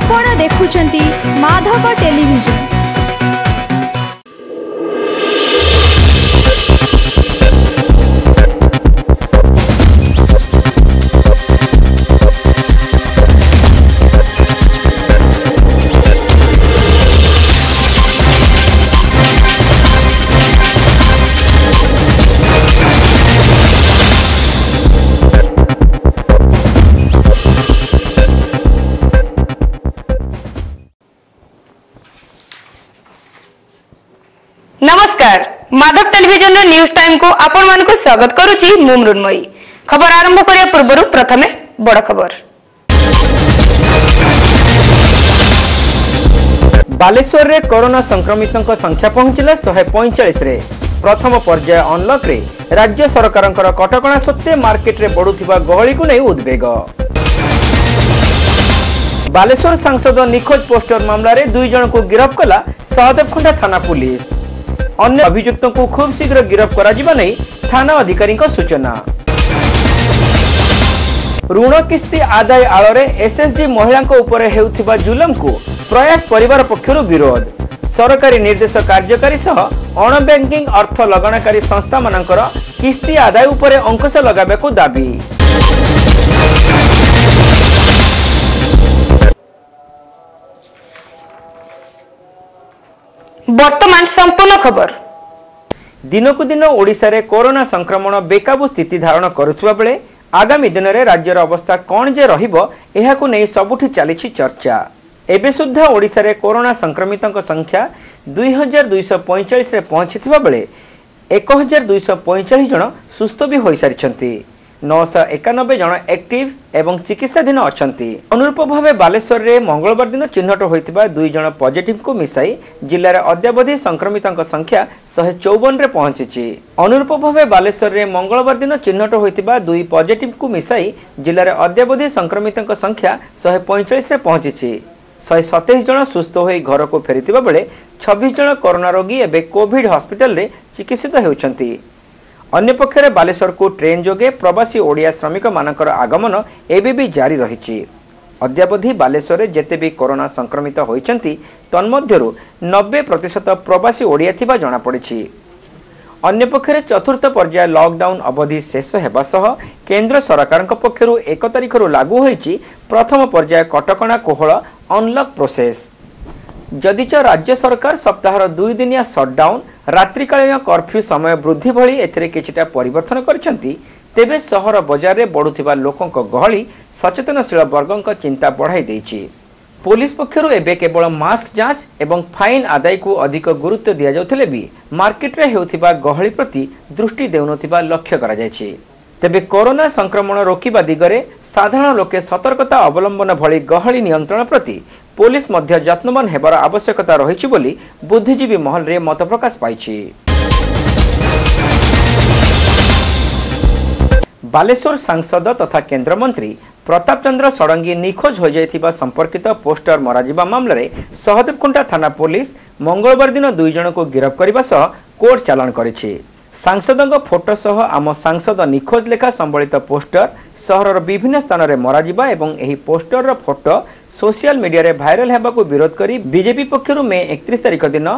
আপন দেখুছেন মাধব টেলিভিজন মাধব টেলিভিজনর নিউজ টাইমকু ଆପଣମାନଙ୍କୁ ସ୍ୱାଗତ କରୁଛି ମୁଁ ମୃନ୍ମୟୀ ଖବର ଆରମ୍ଭ କରିବା ପୂର୍ବରୁ ପ୍ରଥମେ ବଡ଼ ଖବର ବାଲେଶ୍ୱରରେ କରୋନା ସଂକ୍ରମିତଙ୍କ ସଂଖ୍ୟା ପହଞ୍ଚିଲା ଶହେ ପଇଁଚାଳିଶରେ ପ୍ରଥମ ପର୍ଯ୍ୟାୟ ଅନ୍ଲକ୍ରେ ରାଜ୍ୟ ସରକାରଙ୍କର କଟକଣା ସତ୍ତ୍ୱେ ମାର୍କେଟରେ ବଢ଼ୁଥିବା ଗହଳିକୁ ନେଇ ଉଦ୍ବେଗ ବାଲେଶ୍ୱର ସାଂସଦ ନିଖୋଜ ପୋଷ୍ଟର ମାମଲାରେ ଦୁଇ ଜଣଙ୍କୁ ଗିରଫ କଲା ସହଦେବଖଣ୍ଡା ଥାନା ପୁଲିସ୍ अन्य अभिजुक्त को खुब शीघ्र गिरफ्त नै थाना अधिकारी सूचना ऋण किस्ती आदाय आलो एस एस उपरे महिला जुलम को प्रयास परिवार पक्ष विरोध सरकारी निर्देश कार्यकारी सह अण अर्थ लगाणकारी संस्था मान किस्ती आदाय अंकुश लगे दावी ବର୍ତ୍ତମାନ ସମ୍ପୂର୍ଣ୍ଣ ଖବର ଦିନକୁ ଦିନ ଓଡ଼ିଶାରେ କରୋନା ସଂକ୍ରମଣ ବେକାବୁ ସ୍ଥିତି ଧାରଣ କରୁଥିବା ବେଳେ ଆଗାମୀ ଦିନରେ ରାଜ୍ୟର ଅବସ୍ଥା କ'ଣ ଯେ ରହିବ ଏହାକୁ ନେଇ ସବୁଠି ଚାଲିଛି ଚର୍ଚ୍ଚା ଏବେ ସୁଦ୍ଧା ଓଡ଼ିଶାରେ କରୋନା ସଂକ୍ରମିତଙ୍କ ସଂଖ୍ୟା ଦୁଇ ହଜାର ଦୁଇଶହ ପଇଁଚାଳିଶରେ ପହଞ୍ଚିଥିବା ବେଳେ ଏକ ହଜାର ଦୁଇଶହ ପଇଁଚାଳିଶ ଜଣ ସୁସ୍ଥ ବି ହୋଇସାରିଛନ୍ତି নশ একানব্বই জন একটিভ এবং চিকিৎসাধীন অনেক অনুরূপ ভাবে বালেশ্বরের মঙ্গলবার দিন চিহ্নট হয়ে দুই জন পজিটিভকে মিশাই জেলার অদ্যাবধি সংক্রমিত সংখ্যা শহে চৌবনরে পৌঁছিছি অনুরূপ ভাবে বালেশ্বরের মঙ্গলবার দিন চিহ্নট হয়ে দুই পজিটিভকে মিশাই জেলার অদ্যাবধি সংক্রমিত সংখ্যা শহে পঁয়চাশে পৌঁছিছি ଶହେ ସତେଇଶ ଜଣ ସୁସ୍ଥ ହୋଇ ଘରକୁ ଫେରିଥିବା ବେଳେ ଛବିଶ ଜଣ କରୋନା ରୋଗୀ ଏବେ କୋଭିଡ୍ ହସ୍ପିଟାଲରେ ଚିକିତ୍ସିତ ହେଉଛନ୍ତି ଅନ୍ୟପକ୍ଷରେ ବାଲେଶ୍ୱରକୁ ଟ୍ରେନ୍ ଯୋଗେ ପ୍ରବାସୀ ଓଡ଼ିଆ ଶ୍ରମିକମାନଙ୍କର ଆଗମନ ଏବେ ବି ଜାରି ରହିଛି ଅଦ୍ୟାବଧି ବାଲେଶ୍ୱରରେ ଯେତେ ବି କରୋନା ସଂକ୍ରମିତ ହୋଇଛନ୍ତି ତନ୍ମଧ୍ୟରୁ ନବେ ପ୍ରତିଶତ ପ୍ରବାସୀ ଓଡ଼ିଆ ଥିବା ଜଣାପଡ଼ିଛି ଅନ୍ୟପକ୍ଷରେ ଚତୁର୍ଥ ପର୍ଯ୍ୟାୟ ଲକ୍ଡାଉନ୍ ଅବଧି ଶେଷ ହେବା ସହ କେନ୍ଦ୍ର ସରକାରଙ୍କ ପକ୍ଷରୁ ଏକ ତାରିଖରୁ ଲାଗୁ ହୋଇଛି ପ୍ରଥମ ପର୍ଯ୍ୟାୟ କଟକଣା କୋହଳ ଅନ୍ଲକ୍ ପ୍ରୋସେସ୍ ଯଦିଚ ରାଜ୍ୟ ସରକାର ସପ୍ତାହର ଦୁଇଦିନିଆ ସଟ୍ଡାଉନ୍ ରାତ୍ରିକାଳୀନ କର୍ଫ୍ୟୁ ସମୟ ବୃଦ୍ଧି ଭଳି ଏଥିରେ କିଛିଟା ପରିବର୍ତ୍ତନ କରିଛନ୍ତି ତେବେ ସହର ବଜାରରେ ବଢ଼ୁଥିବା ଲୋକଙ୍କ ଗହଳି ସଚେତନଶୀଳ ବର୍ଗଙ୍କ ଚିନ୍ତା ବଢ଼ାଇ ଦେଇଛି ପୋଲିସ ପକ୍ଷରୁ ଏବେ କେବଳ ମାସ୍କ ଯାଞ୍ଚ ଏବଂ ଫାଇନ୍ ଆଦାୟକୁ ଅଧିକ ଗୁରୁତ୍ୱ ଦିଆଯାଉଥିଲେ ବି ମାର୍କେଟରେ ହେଉଥିବା ଗହଳି ପ୍ରତି ଦୃଷ୍ଟି ଦେଉନଥିବା ଲକ୍ଷ୍ୟ କରାଯାଇଛି ତେବେ କରୋନା ସଂକ୍ରମଣ ରୋକିବା ଦିଗରେ ସାଧାରଣ ଲୋକେ ସତର୍କତା ଅବଲମ୍ବନ ଭଳି ଗହଳି ନିୟନ୍ତ୍ରଣ ପ୍ରତି ପୋଲିସ ମଧ୍ୟ ଯତ୍ନବାନ ହେବାର ଆବଶ୍ୟକତା ରହିଛି ବୋଲି ବୁଦ୍ଧିଜୀବୀ ମହଲରେ মত প্রকাশ পাইছে ବାଲେଶ୍ୱର ସାଂସଦ ତଥା କେନ୍ଦ୍ରମନ୍ତ୍ରୀ ପ୍ରତାପ ଚନ୍ଦ୍ର ଷଡ଼ଙ୍ଗୀ ନିଖୋଜ ହୋଇଯାଇଥିବା ସମ୍ପର୍କିତ ପୋଷ୍ଟର ମରାଯିବା ମାମଲାରେ ସହଦେବକୁଣ୍ଡା ଥାନା ପୋଲିସ ମଙ୍ଗଳବାର ଦିନ ଦୁଇ ଜଣଙ୍କୁ ଗିରଫ କରିବା ସହ କୋର୍ଟ ଚାଲାଣ କରିଛି ସାଂସଦଙ୍କ ଫଟୋ ସହ ଆମ ସାଂସଦ ନିଖୋଜ ଲେଖା ସମ୍ବଳିତ ପୋଷ୍ଟର ସହରର ବିଭିନ୍ନ ସ୍ଥାନରେ ମରାଯିବା ଏବଂ ଏହି ପୋଷ୍ଟରର ଫଟୋ ସୋସିଆଲ ମିଡିଆରେ ଭାଇରାଲ ହେବାକୁ ବିରୋଧ କରି ବିଜେପି ପକ୍ଷରୁ ମେ ଏକତିରିଶ ତାରିଖ ଦିନ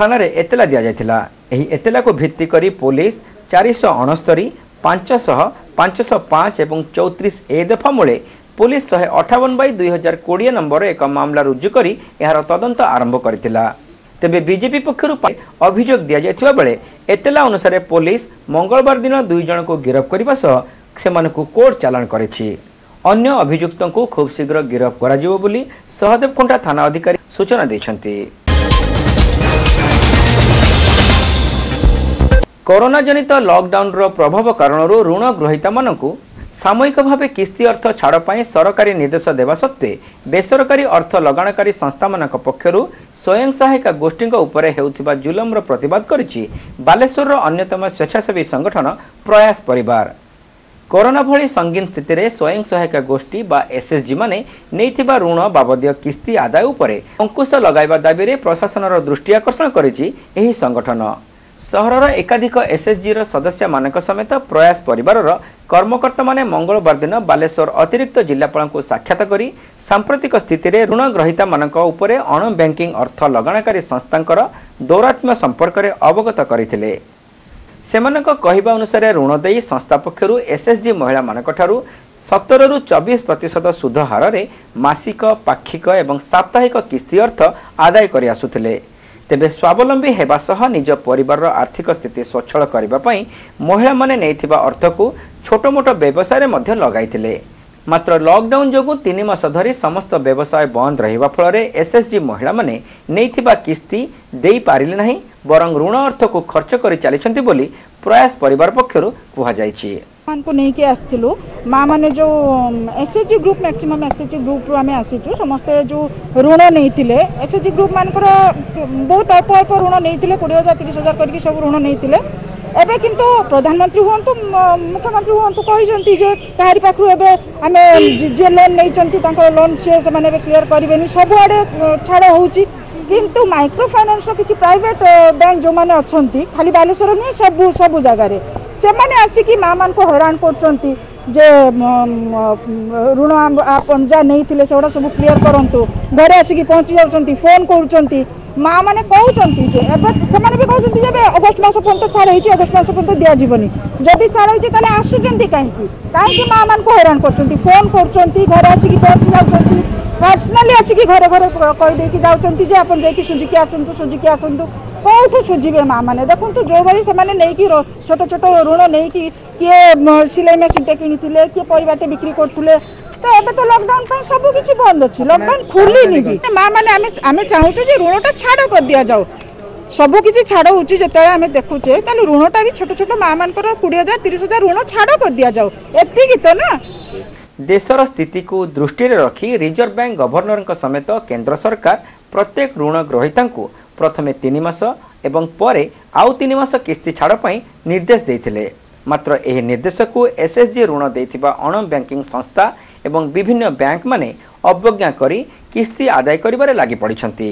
ଥାନାରେ ଏତଲା ଦିଆଯାଇଥିଲା ଏହି ଏତଲାକୁ ଭିତ୍ତି କରି ପୋଲିସ ଚାରିଶହ ଅଣସ୍ତରୀ ପାଞ୍ଚଶହ ପାଞ୍ଚଶହ ପାଞ୍ଚ ଏବଂ ଚଉତିରିଶ ଏ ଦଫା ମୂଳେ ପୋଲିସ ଶହେ ଅଠାବନ ବାଇ ଦୁଇ ହଜାର କୋଡ଼ିଏ ନମ୍ବର ଏକ ମାମଲା ରୁଜୁ କରି ଏହାର ତଦନ୍ତ ଆରମ୍ଭ କରିଥିଲା ତେବେ ବିଜେପି ପକ୍ଷରୁ ଅଭିଯୋଗ ଦିଆଯାଇଥିବା ବେଳେ ଏତଲା ଅନୁସାରେ ପୋଲିସ ମଙ୍ଗଳବାର ଦିନ ଦୁଇ ଜଣଙ୍କୁ ଗିରଫ କରିବା ସହ ସେମାନଙ୍କୁ କୋର୍ଟ ଚାଲାଣ କରିଛି ଅନ୍ୟ ଅଭିଯୁକ୍ତଙ୍କୁ ଖୁବ୍ ଶୀଘ୍ର ଗିରଫ କରାଯିବ ବୋଲି ସହଦେବକୁଣ୍ଡା ଥାନା ଅଧିକାରୀ ସୂଚନା ଦେଇଛନ୍ତି କରୋନା ଜନିତ ଲକ୍ଡାଉନ୍ର ପ୍ରଭାବ କାରଣରୁ ଋଣ ଗ୍ରହୀତାମାନଙ୍କୁ ସାମୟିକ ଭାବେ କିସ୍ତି ଅର୍ଥ ଛାଡ଼ ପାଇଁ ସରକାରୀ ନିର୍ଦ୍ଦେଶ ଦେବା ସତ୍ତ୍ୱେ ବେସରକାରୀ ଅର୍ଥ ଲଗାଣକାରୀ ସଂସ୍ଥାମାନଙ୍କ ପକ୍ଷରୁ ସ୍ୱୟଂ ସହାୟିକା ଗୋଷ୍ଠୀଙ୍କ ଉପରେ ହେଉଥିବା ଜୁଲମର ପ୍ରତିବାଦ କରିଛି ବାଲେଶ୍ୱରର ଅନ୍ୟତମ ସ୍ୱେଚ୍ଛାସେବୀ ସଂଗଠନ ପ୍ରୟାସ ପରିବାର କରୋନା ଭଳି ସଙ୍ଗୀନ ସ୍ଥିତିରେ ସ୍ୱୟଂ ସହାୟିକା ଗୋଷ୍ଠୀ ବା ଏସ୍ଏସ୍ଜିମାନେ ନେଇଥିବା ଋଣ ବାବଦୀୟ କିସ୍ତି ଆଦାୟ ଉପରେ ଅଙ୍କୁଶ ଲଗାଇବା ଦାବିରେ ପ୍ରଶାସନର ଦୃଷ୍ଟି ଆକର୍ଷଣ କରିଛି ଏହି ସଂଗଠନ ସହରର ଏକାଧିକ ଏସ୍ଏସ୍ଜିର ସଦସ୍ୟମାନଙ୍କ ସମେତ ପ୍ରୟାସ ପରିବାରର କର୍ମକର୍ତ୍ତାମାନେ ମଙ୍ଗଳବାର ଦିନ ବାଲେଶ୍ୱର ଅତିରିକ୍ତ ଜିଲ୍ଲାପାଳଙ୍କୁ ସାକ୍ଷାତ କରି ସାମ୍ପ୍ରତିକ ସ୍ଥିତିରେ ଋଣ ଗ୍ରହୀତାମାନଙ୍କ ଉପରେ ଅଣ ବ୍ୟାଙ୍କିଂ ଅର୍ଥ ଲଗାଣକାରୀ ସଂସ୍ଥାଙ୍କର ଦୌରାତ୍ମ୍ୟ ସମ୍ପର୍କରେ ଅବଗତ କରିଥିଲେ ସେମାନଙ୍କ କହିବା ଅନୁସାରେ ଋଣ ଦେଇ ସଂସ୍ଥା ପକ୍ଷରୁ ଏସ୍ଏସ୍ଜି ମହିଳାମାନଙ୍କଠାରୁ ସତରରୁ ଚବିଶ ପ୍ରତିଶତ ସୁଧ ହାରରେ ମାସିକ ପାକ୍ଷିକ ଏବଂ ସାପ୍ତାହିକ କିସ୍ତି ଅର୍ଥ ଆଦାୟ କରିଆସୁଥିଲେ ତେବେ ସ୍ୱାବଲମ୍ବୀ ହେବା ସହ ନିଜ ପରିବାରର ଆର୍ଥିକ ସ୍ଥିତି ସ୍ୱଚ୍ଛଳ କରିବା ପାଇଁ ମହିଳାମାନେ ନେଇଥିବା ଅର୍ଥକୁ ଛୋଟମୋଟ ବ୍ୟବସାୟରେ ମଧ୍ୟ ଲଗାଇଥିଲେ ମାତ୍ର ଲକ୍ଡାଉନ୍ ଯୋଗୁଁ ତିନି ମାସ ଧରି ସମସ୍ତ ବ୍ୟବସାୟ ବନ୍ଦ ରହିବା ଫଳରେ ଏସ୍ଏସ୍ଜି ମହିଳାମାନେ ନେଇଥିବା କିସ୍ତି ଦେଇପାରିଲେ ନାହିଁ ବରଂ ଋଣ ଅର୍ଥକୁ ଖର୍ଚ୍ଚ କରି ଚାଲିଛନ୍ତି ବୋଲି ପ୍ରୟାସ ପରିବାର ପକ୍ଷରୁ କୁହାଯାଇଛି ମାନଙ୍କୁ ନେଇକି ଆସିଥିଲୁ ମା ମାନେ ଯେଉଁ S H G group maximum S H G ଗ୍ରୁପ୍ରୁ ଆମେ ଆସିଛୁ ସମସ୍ତେ ଯେଉଁ ଋଣ ନେଇଥିଲେ ଏସ୍ ଏଚ୍ ଜି ଗ୍ରୁପ୍ ମାନଙ୍କର ବହୁତ ଅଳ୍ପ ଅଳ୍ପ ଋଣ ନେଇଥିଲେ କୋଡ଼ିଏ ହଜାର ତିରିଶ ହଜାର କରିକି ସବୁ ଋଣ ନେଇଥିଲେ এবে কিন্তু প্রধানমন্ত্রী হুম মুখ্যমন্ত্রী হুম কিন্তু যে কাহারি পাখ এবে আমি যে লোন নিয়েছেন তাঁর লোন সে সেমানে এবার ক্লিয়ার করবে সবুড়ে ছাড় হচ্ছে কিন্তু মাইক্রো ফাইনান্সর কিছু প্রাইভেট ব্যাঙ্ক যে খালি বালেশ্বর নুহে সবু সবু জায়গার সে আসিকি মা মানুষ হইরাণ করছেন যে ঋণ আপন যা নিয়ে সেগুলো সব ক্লিয়ার କରନ୍ତୁ ঘরে ଆସିକି ପହଞ୍ଚି যাচ্ছেন ফোন করছেন মা মানে কৌঁচি যে এবার সে বি কৌঁচি যে অগস্ট মাস পর্যন্ত ছাড় হয়েছে অগস্ট মাস পর্যন্ত দিয়াযিবনি যদি ছাড় হয়েছে তাহলে আসুচান কিন্তু কিন্তু মা মানুষ হইরাণ করছেন ফোন করছেন ঘরে আসি পৌঁছি যাচ্ছেন পর্সনালি আসিকি ঘরে ঘরে কেকি যাচ্ছেন যে আপনার যাই সুজিকি আসন্তু সুজিকি আসন্তু কোথাও সুজিবে মা মানে দেখুন যেভাবে সে নেই ছোট ছোট ঋণ নেই কি সিলাই মেশিনটা কিনি কি পরিবারটা বিক্রি করলে ତ ଏବେ ତ ଲକଡାଉନ ପାଇଁ ସବୁ ବନ୍ଦ ଅଛି ଲକଡାଉନ ଖୋଲିନି ବି ମା ମାନେ ଆମେ ଆମେ ଚାହୁଁଛୁ ଯେ ଋଣଟା ଛାଡ଼ କରିଦିଆଯାଉ ସବୁ କିଛି ଛାଡ଼ ହେଉଛି ଯେତେବେଳେ ଆମେ ଦେଖୁଛେ ତାହେଲେ ଋଣଟା ବି ଛୋଟ ଛୋଟ ମା ମାନଙ୍କର କୋଡ଼ିଏ ହଜାର ତିରିଶ ହଜାର ଋଣ ଛାଡ଼ କରିଦିଆଯାଉ ଏତିକି ତ ନା ଦେଶର ସ୍ଥିତିକୁ ଦୃଷ୍ଟିରେ ରଖି ରିଜର୍ଭ ବ୍ୟାଙ୍କ ଗଭର୍ଣ୍ଣରଙ୍କ ସମେତ କେନ୍ଦ୍ର ସରକାର ପ୍ରତ୍ୟେକ ଋଣ ଗ୍ରହୀତାଙ୍କୁ ପ୍ରଥମେ ତିନି ମାସ ଏବଂ ପରେ ଆଉ ତିନି ମାସ କିସ୍ତି ଛାଡ଼ ପାଇଁ ନିର୍ଦ୍ଦେଶ ଦେଇଥିଲେ ମାତ୍ର ଏହି ନିର୍ଦ୍ଦେଶକୁ ଏସ୍ଏସ୍ଜି ଋଣ ଦେଇଥିବା ଅଣ ବ୍ୟାଙ୍କିଙ୍ଗ ସଂସ୍ଥା ଏବଂ ବିଭିନ୍ନ ବ୍ୟାଙ୍କମାନେ ଅବଜ୍ଞା କରି କିସ୍ତି ଆଦାୟ କରିବାରେ ଲାଗି ପଡ଼ିଛନ୍ତି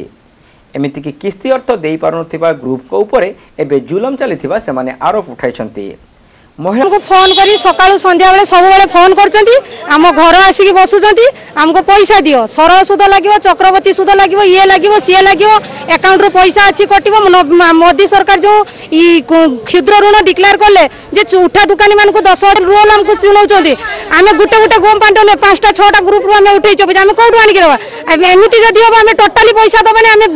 ଏମିତିକି କିସ୍ତି ଅର୍ଥ ଦେଇପାରୁନଥିବା ଗ୍ରୁପ୍ଙ୍କ ଉପରେ ଏବେ ଜୁଲମ ଚାଲିଥିବା ସେମାନେ ଆରୋପ ଉଠାଇଛନ୍ତି মহিলাকে ফোন করি সকাল সন্ধ্যা বেড়ে সবুলে ফোন করছেন আমার ঘর আসিকি বসুচান আমাকে পয়সা দিও সরল সুদ লাগবে চক্রবর্তী সুদ লাগবে ইয়ে লাগবে সি লাগবে একাউন্টর পয়সা আছে কটিব মোদী সরকার যে ক্ষুদ্র ঋণ ডিক্লেয়ার কলে যে উঠা দোকানী মানুষ দশ হাজার রোল আমি শুনেছেন আমি গোটে গোটে গোম পাণ্ড নয় পাঁচটা ছটা গ্রুপ আমি উঠেইছু আমি কোটু আনিকি দেবা এমনি যদি হব আমি টোটালি পয়সা দেবানি আমি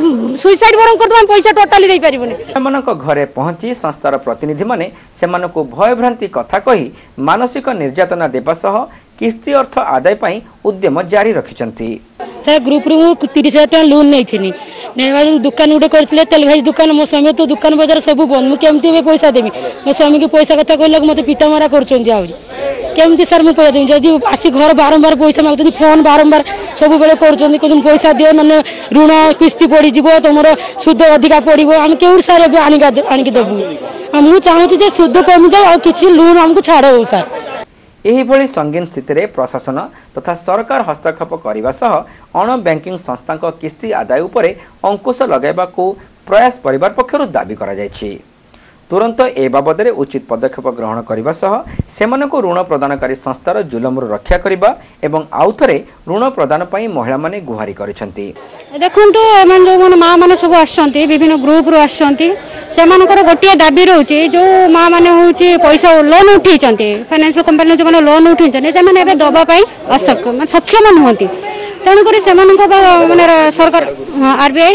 সুইসাইড বরং করদেবা পয়সা টোটালি দিয়ে পারি ঘরে পৌঁছি সংস্থার প্রতিনিধি মানে সে ভয় ବିଭ୍ରାନ୍ତି କଥା କହି ମାନସିକ ନିର୍ଯାତନା ଦେବା ସହ କିସ୍ତି ଅର୍ଥ ଆଦାୟ ପାଇଁ ଉଦ୍ୟମ ଜାରି ରଖିଛନ୍ତି ସାର୍ ଗ୍ରୁପରୁ ମୁଁ ତିରିଶ ହଜାର ଟଙ୍କା ଲୋନ୍ ନେଇଥିଲି ନେଇବାରୁ ଦୋକାନ ଗୋଟେ କରିଥିଲେ ତେଲ ଭାଇ ଦୋକାନ ମୋ ସ୍ୱାମୀ ତ ଦୋକାନ ବଜାର ସବୁ ବନ୍ଦ ମୁଁ କେମିତି ଏବେ ପଇସା ଦେବି ମୋ ସ୍ୱାମୀକି ପଇସା କଥା କହିଲାକୁ ମୋତେ ପିଟାମରା କରୁଛନ୍ତି ଆହୁରି কেমতি স্যার মু পয়সা দেবি যদি আসি ঘর বারম্বার পয়সা মাগুଛନ୍ତି ফোন বারম্বার ସବୁବେଳେ କରୁଛନ୍ତି କହୁଛନ୍ତି ପଇସା ଦିଅ ନହେଲେ ଋଣ କିସ୍ତି ପଡ଼ିଯିବ ତୁମର ସୁଧ ଅଧିକା ପଡ଼ିବ ଆମେ କେଉଁଠି ସାର୍ ଏବେ ଆଣିକି ଆଣିକି ଦେବୁ ମୁଁ ଚାହୁଁଛି ଯେ ସୁଧ କମିଯାଉ ଆଉ କିଛି ଲୋନ୍ ଆମକୁ ଛାଡ଼ ହେଉ ସାର୍ ଏହିଭଳି ସଙ୍ଗୀନ ସ୍ଥିତିରେ ପ୍ରଶାସନ ତଥା ସରକାର ହସ୍ତକ୍ଷେପ କରିବା ସହ ଅଣ ବ୍ୟାଙ୍କିଂ ସଂସ୍ଥାଙ୍କ କିସ୍ତି ଆଦାୟ ଉପରେ ଅଙ୍କୁଶ ଲଗାଇବାକୁ ପ୍ରୟାସ ପରିବାର ପକ୍ଷରୁ ଦାବି କରାଯାଇଛି ତୁରନ୍ତ ଏ ବାବଦରେ ଉଚିତ ପଦକ୍ଷେପ ଗ୍ରହଣ କରିବା ସହ ସେମାନଙ୍କୁ ଋଣ ପ୍ରଦାନକାରୀ ସଂସ୍ଥାର ଜୁଲମରୁ ରକ୍ଷା କରିବା ଏବଂ ଆଉଥରେ ଋଣ ପ୍ରଦାନ ପାଇଁ ମହିଳାମାନେ ଗୁହାରି କରିଛନ୍ତି ଦେଖନ୍ତୁ ଏମାନେ ଯେଉଁମାନେ ମାଆମାନେ ସବୁ ଆସୁଛନ୍ତି ବିଭିନ୍ନ ଗ୍ରୁପରୁ ଆସୁଛନ୍ତି ସେମାନଙ୍କର ଗୋଟିଏ ଦାବି ରହୁଛି ଯେଉଁ ମାନେ ହେଉଛି ପଇସା ଲୋନ୍ ଉଠେଇଛନ୍ତି ଫାଇନାନ୍ସିଆଲ କମ୍ପାନୀରୁ ଯେଉଁମାନେ ଲୋନ୍ ଉଠେଇଛନ୍ତି ସେମାନେ ଏବେ ଦେବା ପାଇଁ ଅସକ୍ଷମ ନୁହନ୍ତି ତେଣୁକରି ସେମାନଙ୍କ ମାନେ ସରକାର ଆର୍ ବି ଆଇ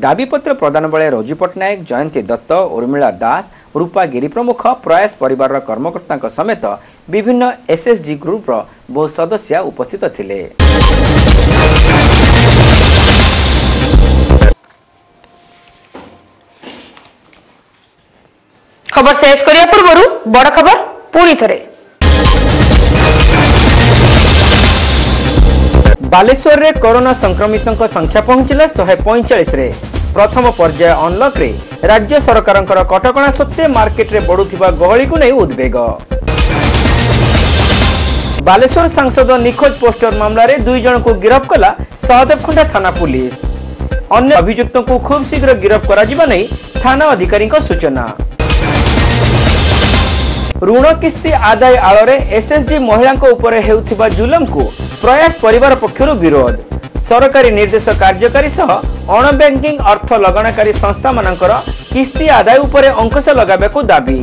ଦାବିପତ୍ର ପ୍ରଦାନ ବେଳେ ରଜୁ ପଟ୍ଟନାୟକ ଜୟନ୍ତୀ ଦତ୍ତ ଉର୍ମିଳା ଦାସ ରୂପା ଗିରି ପ୍ରମୁଖ ପ୍ରୟାସ ପରିବାରର କର୍ମକର୍ତ୍ତାଙ୍କ ସମେତ ବିଭିନ୍ନ ଏସ୍ଏସ୍ଜି ଗ୍ରୁପ୍ର ବହୁ ସଦସ୍ୟା ଉପସ୍ଥିତ ଥିଲେ ଖବର ଶେଷ କରିବା ପୂର୍ବରୁ ବଡ଼ ଖବର ପୁଣି ଥରେ ବାଲେଶ୍ୱରରେ କରୋନା ସଂକ୍ରମିତଙ୍କ ସଂଖ୍ୟା ପହଞ୍ଚିଲା ଶହେ ପଇଁଚାଳିଶରେ ପ୍ରଥମ ପର୍ଯ୍ୟାୟ ଅନ୍ଲକ୍ରେ ରାଜ୍ୟ ସରକାରଙ୍କର କଟକଣା ସତ୍ତ୍ୱେ ମାର୍କେଟରେ ବଢ଼ୁଥିବା ଗହଳିକୁ ନେଇ ଉଦ୍ବେଗ ବାଲେଶ୍ୱର ସାଂସଦ ନିଖୋଜ ପୋଷ୍ଟର ମାମଲାରେ ଦୁଇ ଜଣଙ୍କୁ ଗିରଫ କଲା ସହଦେବଖଣ୍ଡା ଥାନା ପୁଲିସ୍ ଅନ୍ୟ ଅଭିଯୁକ୍ତଙ୍କୁ ଖୁବ୍ ଶୀଘ୍ର ଗିରଫ କରାଯିବା ନେଇ ଥାନା ଅଧିକାରୀଙ୍କ ସୂଚନା ऋण किस्ती आदाय आळरे एसएसजी महिलांको उपरे हेउथिबा जुलमकु प्रयास परिवार पक्षरु विरोध सरकारी निर्देश कार्यकारी सह अण बैंकिंग अर्थ लगणकारी संस्था मानकर किस्ती आदाय उपरे अंकुश लगाबेकु दाबी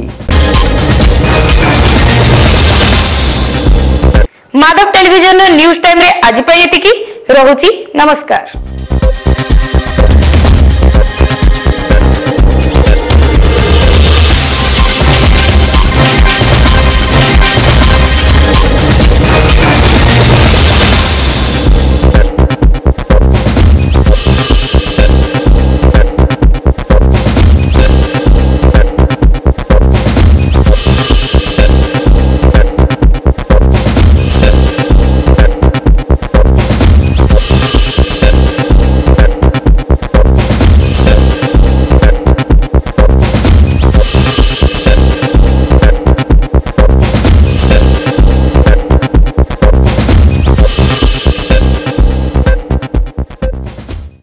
माधव टेलीविजन न्यूज टाइम रे आज पई यतिकी रहूची नमस्कार